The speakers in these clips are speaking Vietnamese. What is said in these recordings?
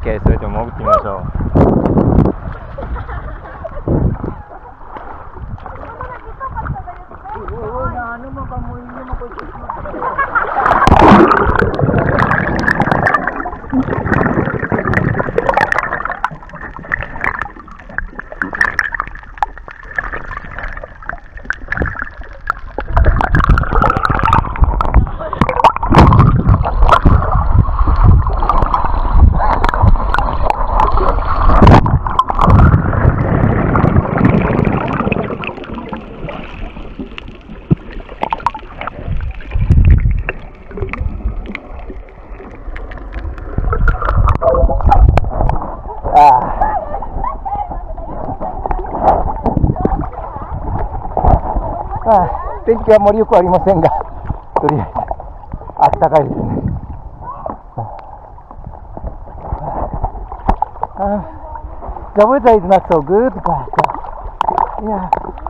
ッケー、それとも潜ってみましょう天気はあまりよくありませんが、とりあえず、あったかいですね。ああ The weather is not so good, but、uh, yeah.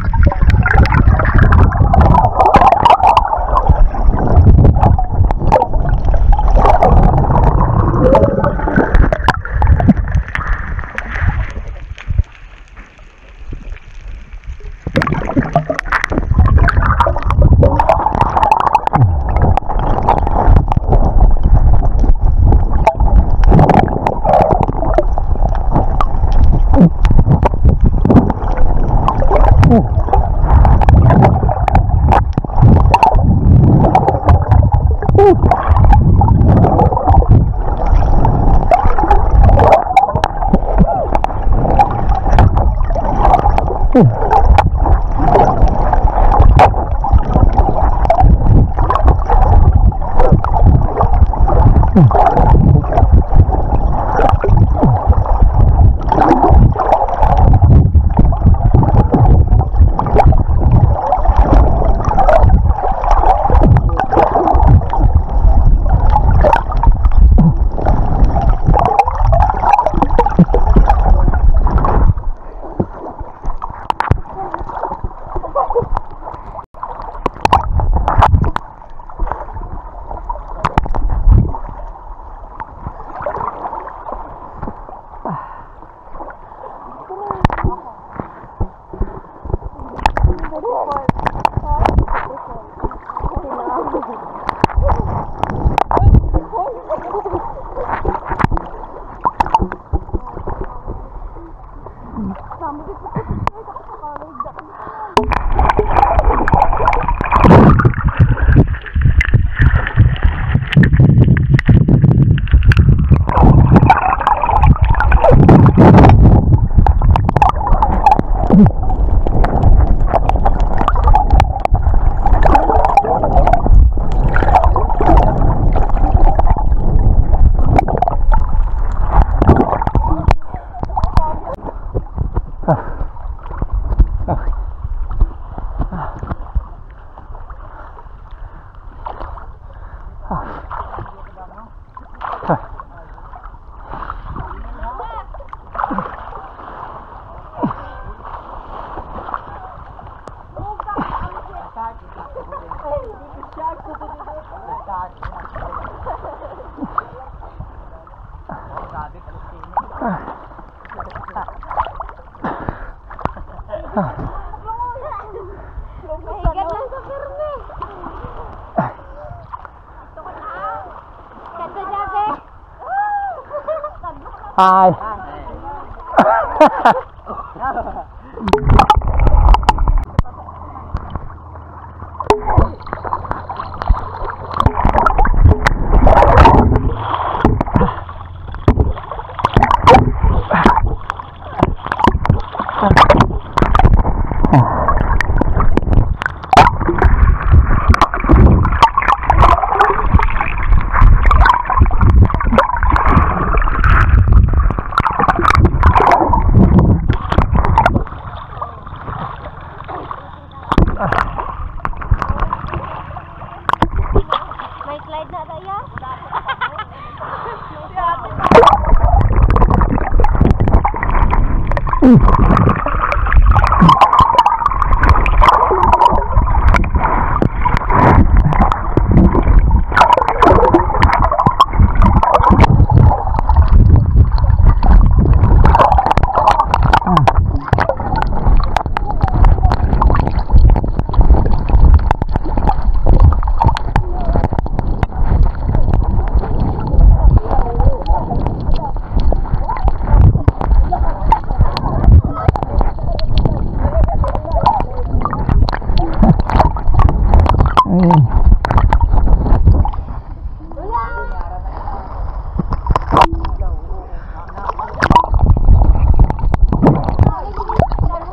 think Woo. Hi. Uf.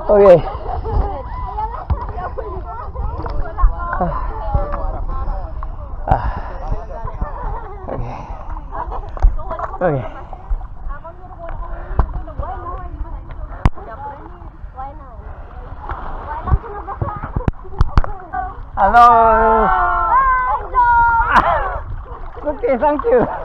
tôi về à. À. ok ok hello okay thank you